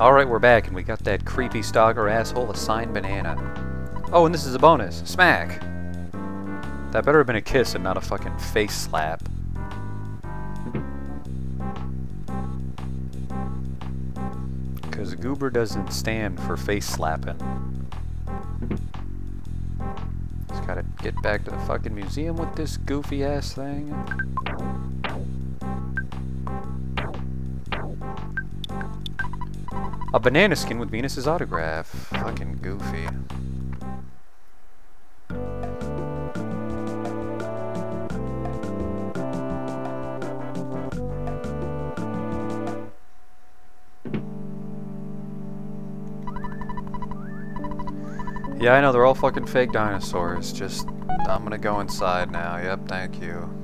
Alright, we're back, and we got that creepy stalker asshole assigned banana. Oh, and this is a bonus. Smack! That better have been a kiss and not a fucking face slap. Because Goober doesn't stand for face slapping. Just gotta get back to the fucking museum with this goofy ass thing. A banana skin with Venus's autograph. Fucking goofy. Yeah, I know, they're all fucking fake dinosaurs. Just, I'm gonna go inside now. Yep, thank you.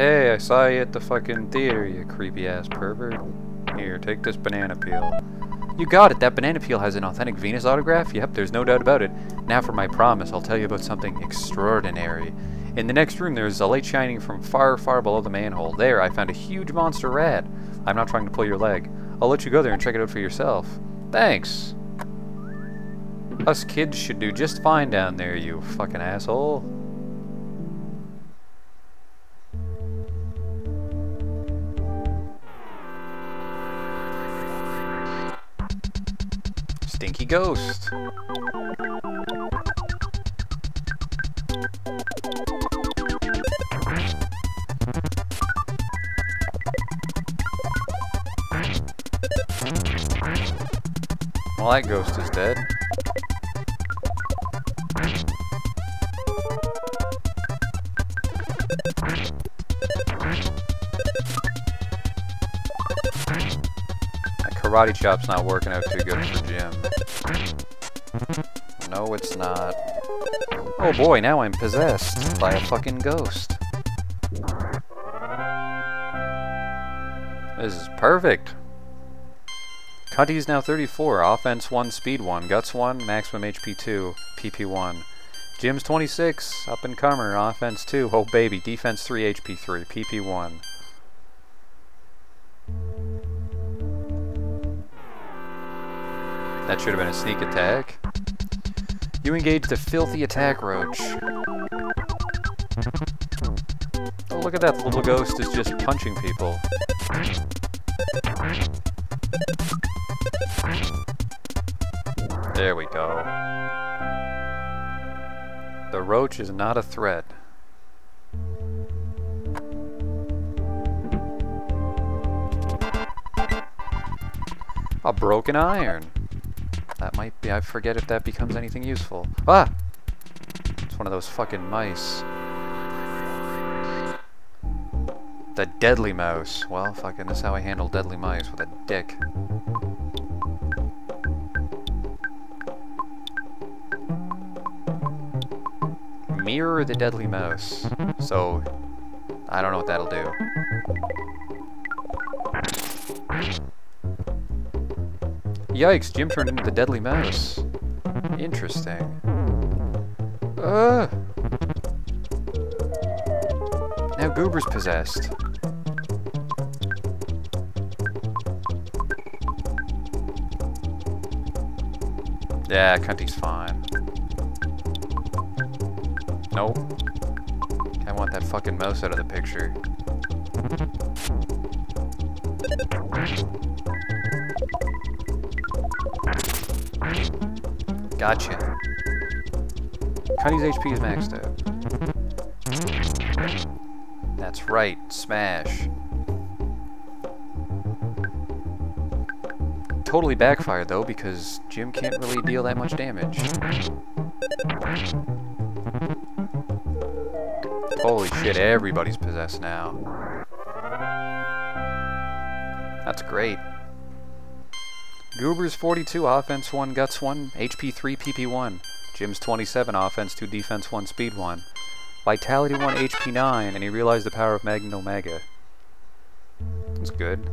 Hey, I saw you at the fucking theater, you creepy ass pervert. Here, take this banana peel. You got it, that banana peel has an authentic Venus autograph? Yep, there's no doubt about it. Now for my promise, I'll tell you about something extraordinary. In the next room, there is a light shining from far, far below the manhole. There, I found a huge monster rat. I'm not trying to pull your leg. I'll let you go there and check it out for yourself. Thanks. Us kids should do just fine down there, you fucking asshole. Stinky ghost. Well, that ghost is dead. Karate chop's not working out too good for Jim. No, it's not. Oh boy, now I'm possessed by a fucking ghost. This is perfect. Cunty's now 34, offense 1, speed 1, guts 1, maximum HP 2, PP 1. Jim's 26, up and comer, offense 2, oh baby, defense 3, HP 3, PP 1. That should have been a sneak attack. You engage the filthy attack roach. Oh, look at that, the little ghost is just punching people. There we go. The roach is not a threat. A broken iron. That might be, I forget if that becomes anything useful. Ah! It's one of those fucking mice. The deadly mouse. Well, fucking this is how I handle deadly mice, with a dick. Mirror the deadly mouse. So, I don't know what that'll do. Yikes, Jim turned into the deadly mouse. Interesting. Uh. Now Goober's possessed. Yeah, Cunty's fine. Nope. I want that fucking mouse out of the picture. Gotcha. Cunty's HP is maxed out. That's right, smash. Totally backfired though, because Jim can't really deal that much damage. Holy shit, everybody's possessed now. That's great. Goober's 42, offense 1, guts 1, HP 3, PP 1. Jim's 27, offense 2, defense 1, speed 1. Vitality 1, HP 9, and he realized the power of Magnet Omega. That's good.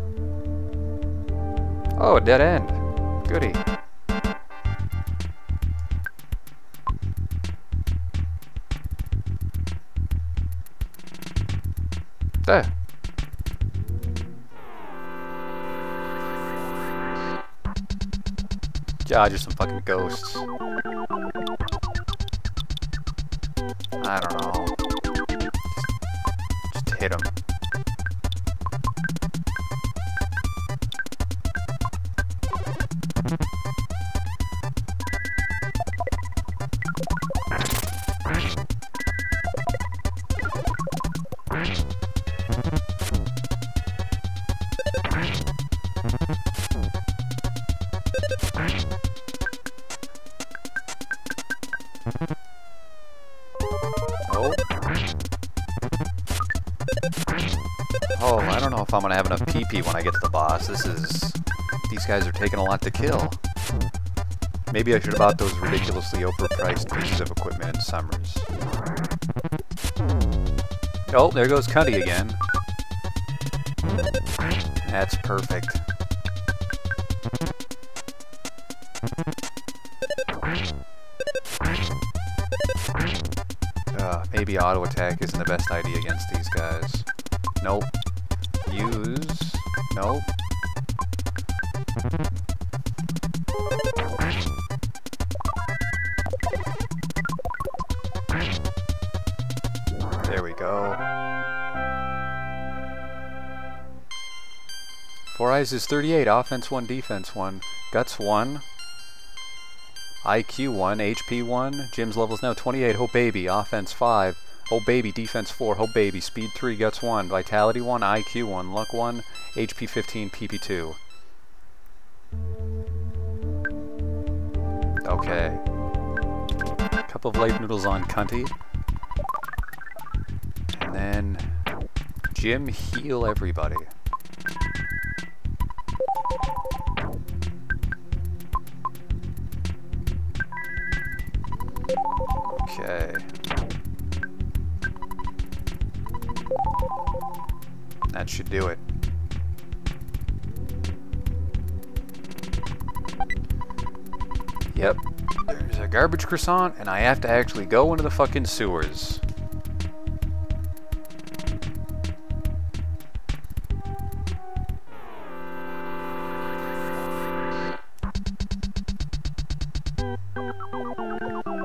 Oh, a dead end. Goody. There. Yeah, just some fucking ghosts. I don't know. Just, just hit them. When I get to the boss. This is... These guys are taking a lot to kill. Maybe I should have bought those ridiculously overpriced pieces of equipment in Summers. Oh, there goes Cuddy again. That's perfect. Uh, maybe auto attack isn't the best idea against these guys. Nope. There we go. Four Eyes is 38, offense 1, defense 1, guts 1, IQ 1, HP 1, Jim's level's now 28, Oh Baby, offense 5, Oh Baby, defense 4, Oh Baby, speed 3, guts 1, vitality 1, IQ 1, luck 1, HP 15, PP 2. Okay. Couple of light noodles on Cunty. And then Jim heal everybody. Okay. That should do it. Yep. There's a garbage croissant, and I have to actually go into the fucking sewers.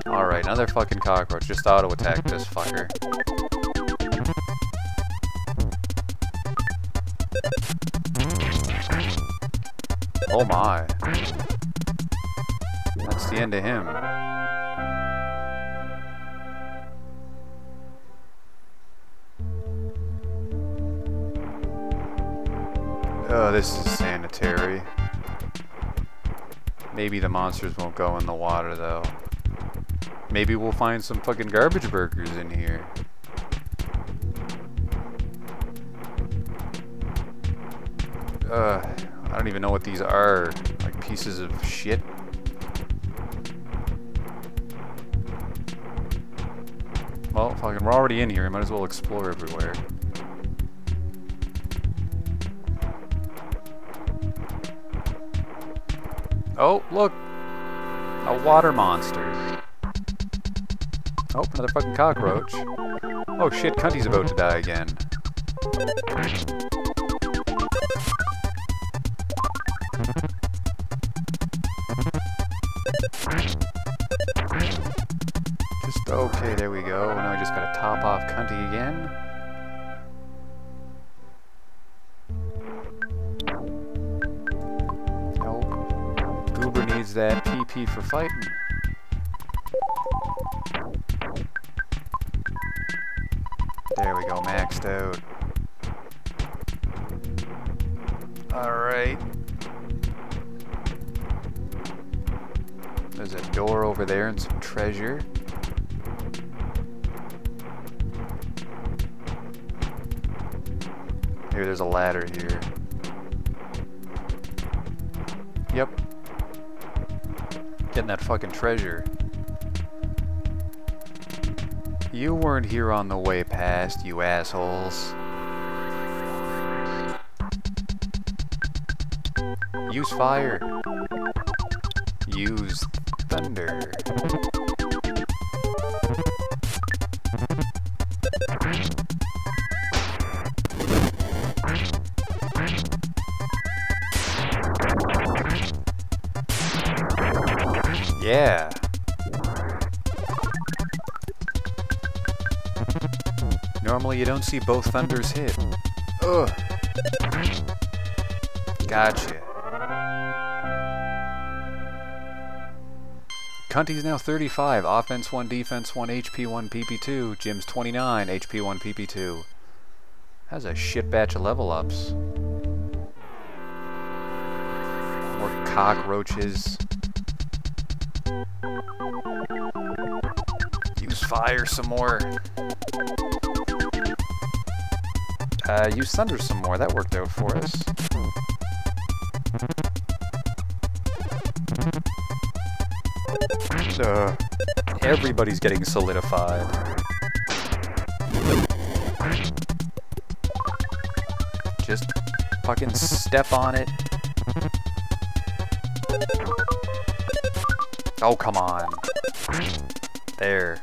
Alright, another fucking cockroach. Just auto attack this fucker. Oh my. That's the end of him. Oh, this is sanitary. Maybe the monsters won't go in the water though. Maybe we'll find some fucking garbage burgers in here. Uh, don't even know what these are. Like pieces of shit. Well, fucking, we're already in here. We Might as well explore everywhere. Oh, look! A water monster. Oh, another fucking cockroach. Oh shit, Cunty's about to die again. Off again. Nope. Goober needs that PP for fighting. There we go, maxed out. Alright. There's a door over there and some treasure. Here, there's a ladder here. Yep. Getting that fucking treasure. You weren't here on the way past, you assholes. Use fire. Use thunder. Yeah. Normally you don't see both thunders hit. Ugh. Gotcha. Cunty's now 35, offense 1, defense 1, HP 1, PP 2. Jim's 29, HP 1, PP 2. Has a shit batch of level ups. More cockroaches. Use fire some more. Uh, use thunder some more. That worked out for us. Uh, everybody's getting solidified. Just fucking step on it. Oh, come on. There.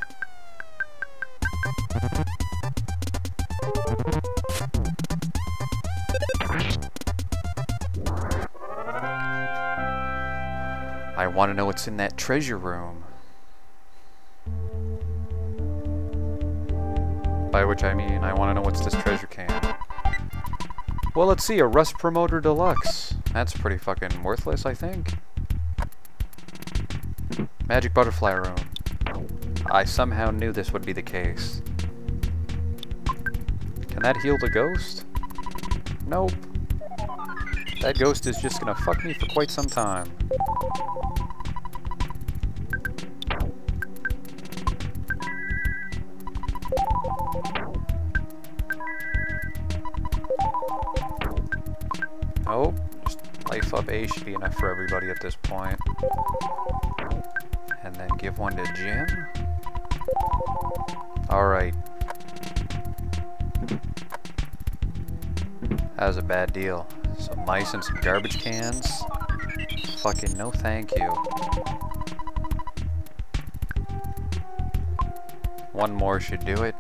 I want to know what's in that treasure room. By which I mean, I want to know what's this treasure can. Well, let's see, a Rust Promoter Deluxe. That's pretty fucking worthless, I think. Magic Butterfly Room. I somehow knew this would be the case. Can that heal the ghost? Nope. That ghost is just gonna fuck me for quite some time. Oh, just life up A should be enough for everybody at this point. And then give one to Jim. Alright. That was a bad deal. Some mice and some garbage cans. Fucking no thank you. One more should do it.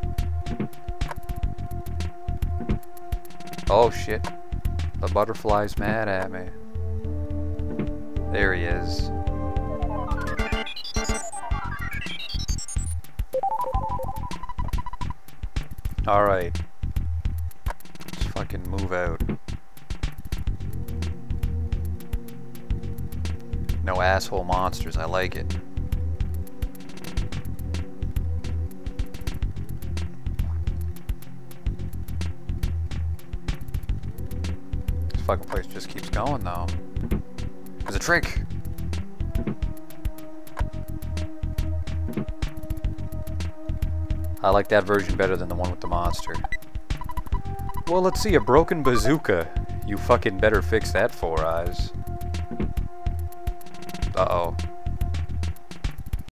Oh shit. The butterfly's mad at me. There he is. Alright. Let's fucking move out. No asshole monsters, I like it. This fucking place just keeps going though. There's a trick! I like that version better than the one with the monster. Well, let's see, a broken bazooka. You fucking better fix that, Four Eyes. Uh-oh.